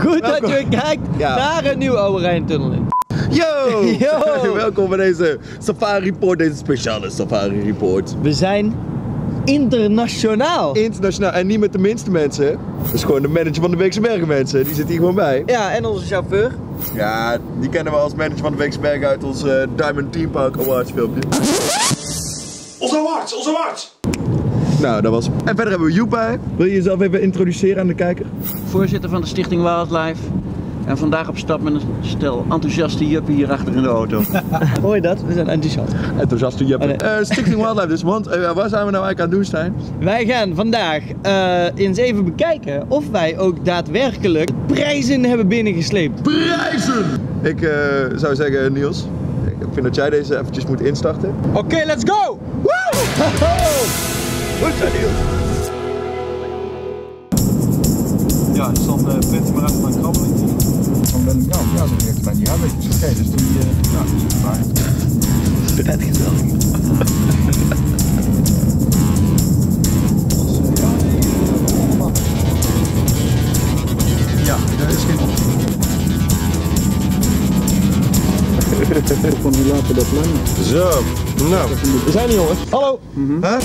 Goed dat je weer kijkt Ja. naar een nieuwe Oude Rijntunnel in. Yo! Yo! Welkom bij deze Safari Report, deze speciale Safari Report. We zijn internationaal. Internationaal en niet met de minste mensen. Dat is gewoon de manager van de Beekse Bergen mensen. Die zit hier gewoon bij. Ja, en onze chauffeur. Ja, die kennen we als manager van de Beekse Bergen uit ons eh, Diamond Team Park Awards filmpje. Onze awards, onze awards! Nou, dat was hem. En verder hebben we Joep bij. Wil je jezelf even introduceren aan de kijker? voorzitter van de Stichting Wildlife. En vandaag op stap met een stel enthousiaste juppen hier achter in de auto. Hoor je dat? We zijn enthousiast. Enthousiaste Juppe. Oh, nee. Eh, Stichting Wildlife dus, want eh, waar zijn we nou eigenlijk aan het doen, Stijn? Wij gaan vandaag eh, eens even bekijken of wij ook daadwerkelijk prijzen hebben binnengesleept. Prijzen! Ik eh, zou zeggen, Niels, ik vind dat jij deze eventjes moet instarten. Oké, let's go! Goed zo, Niels. Ja, dus dan uh, print hij maar even mijn krabbeling. Van Ben Brown, ja, zo direct bij die haarbeetjes. Oké, dus die, uh, ja, die is. Vet gezellig. Ja, daar is geen Van hoe laten dat lang? Zo, nou. We zijn er jongens. Hallo. Huh?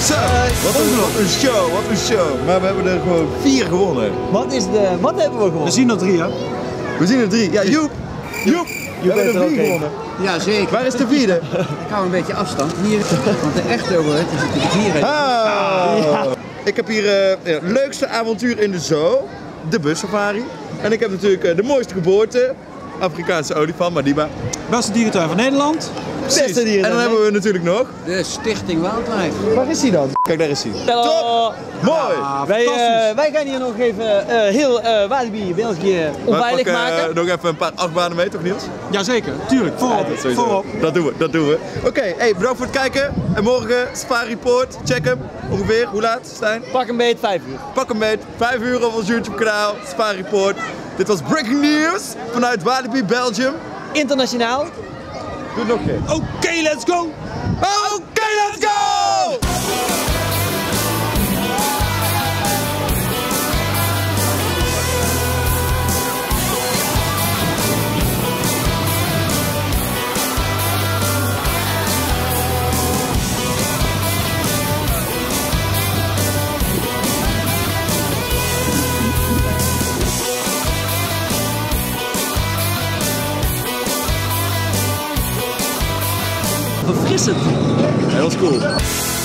Zo, wat een, wat een show, wat een show. Maar we hebben er gewoon vier gewonnen. Wat is de... Wat hebben we gewonnen? We zien er drie, hè? We zien er drie. Ja, Joep. Joep. We hebben bent er er vier gewonnen. Ja, zeker. Waar is de vierde? Ik hou een beetje afstand hier, want de echte award is natuurlijk hier. Ah. Ik heb hier eh, het leukste avontuur in de zoo, de bussafari. En ik heb natuurlijk eh, de mooiste geboorte, Afrikaanse olifant, Madiba. Beste dierentuin van Nederland. Beste dieren. En dan hebben we natuurlijk nog, De Stichting Wildlife. Waar is hij dan? kijk daar is hij. Top! Mooi! Ah, Wij, eh, wij gaan hier nog even eh, heel eh Walibi België onveilig pakken, maken. nog even een paar achtbanen mee, toch Niels? Jazeker, tuurlijk. Voorop, Sowieso. voorop. Dat doen we, dat doen we. Oké, hey, bedankt voor het kijken. En morgen Safari Report, check hem. Ongeveer, hoe laat Stijn? Pak een beet, 5 uur. Pak hem mee, 5 uur op ons YouTube kanaal, Safari Report. Dit was Breaking News vanuit Walibi, Belgium. Internationaal. Doe het nog een keer. Oké, let's go! Oké, let's go! kissing. That was cool.